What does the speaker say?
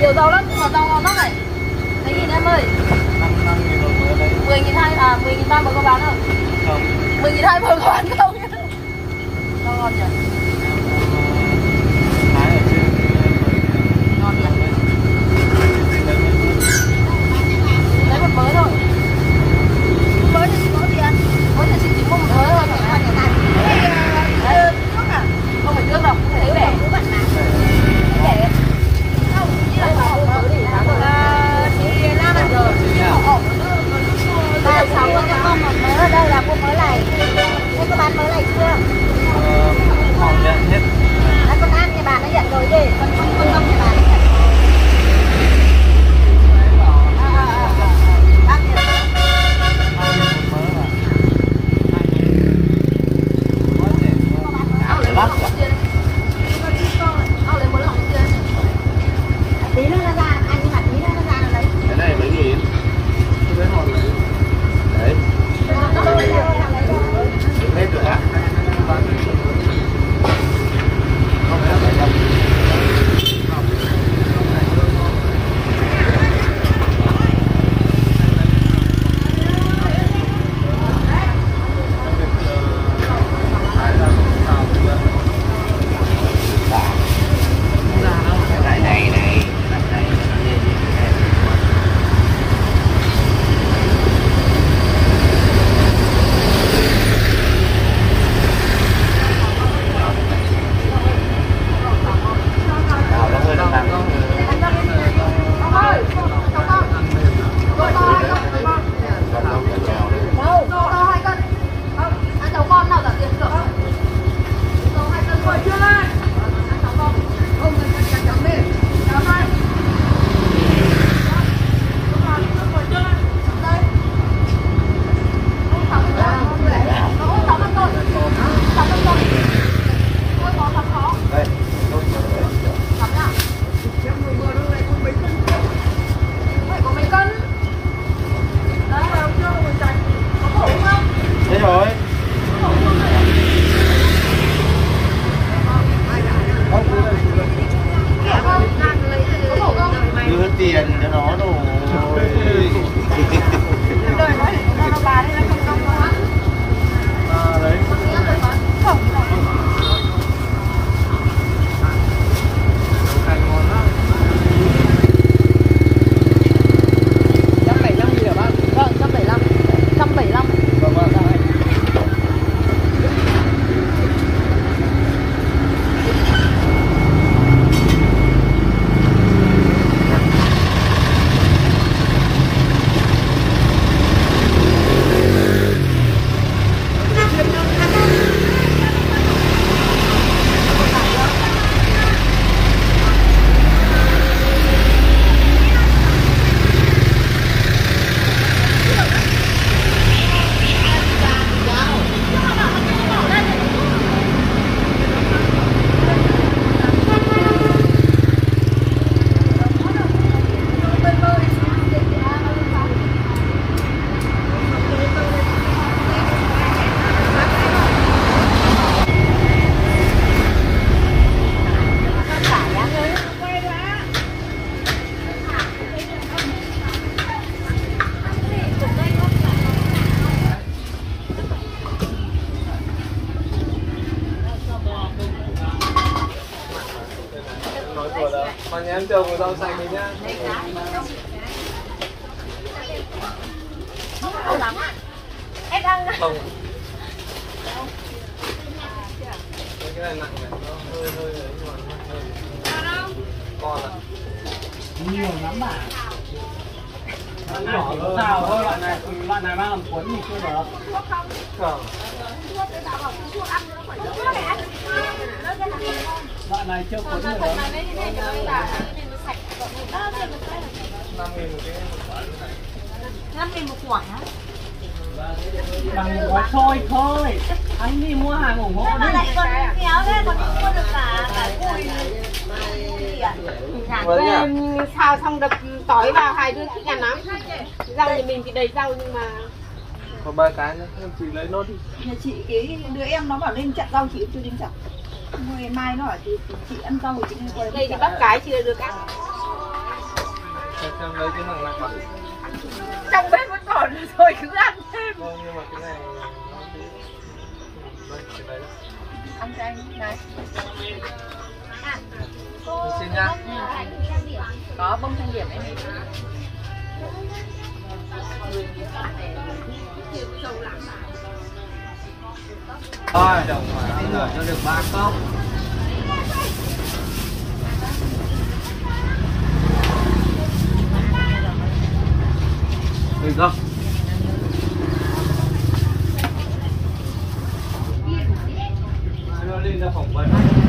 nhiều rau lắm, nhưng mà rau ngon lắm này. Mấy nghìn em ơi? 5 5 nghìn một mớ đấy 10 nghìn hai, à 10 nghìn ba mà có bán không? không 10 nghìn hai mà có bán không? Rau ngon nhỉ? Thái ở trên Ngon nhỉ? trên đấy mới Lấy một mớ thôi. Mớ thì chỉ có tiền. Mớ thì chỉ có một mớ thôi. Phải không? Đấy. Không phải trước đâu, thấy để. Để. Không, chỉ là bỏ một mớ thì bán được. Thì Lan ạ. Giờ, họ Ba sáu con cho con một mớ ở đây là mua mớ này. Thế có bán mớ này chưa? Ờ, họ nhận hết À, con An nhà bà nó nhận rồi gì? Con con em trồng rau xanh đi nhá. Em ăn không. Cái này nặng này nó hơi hơi ấy nhưng mà hơi con ạ. Nhiều lắm à nhỏ có sao thôi bạn này bạn này mang làm cuốn thì chưa được. Không. Bạn này chưa cuốn được. Năm nghìn một cái năm nghìn một quả hả? bằng gói xôi thôi anh đi mua hàng ủng hộ đi. lại còn kéo lên còn đi mua được cả cả cùi. Gì ạ? vâng xào xong đập tỏi vào hai đứa thích ăn lắm rau nhà mình thì đầy rau nhưng mà có ba cái nhá em chị lấy nốt đi. Nhà chị cái đứa em nó bảo lên chặn rau chị cũng chưa đến chặn. Ngày mai nó bảo chị, chị ăn rau thì chị qua đây thì bác cái chưa được ăn. Xem lấy cái trong bếp vẫn còn rồi cứ ăn thêm. Vâng, nhưng mà cái này ăn cho anh này cô xin nhá. Có bông trang điểm em Thôi, đồng mà rồi cho được ba cốc. Được không? 好，我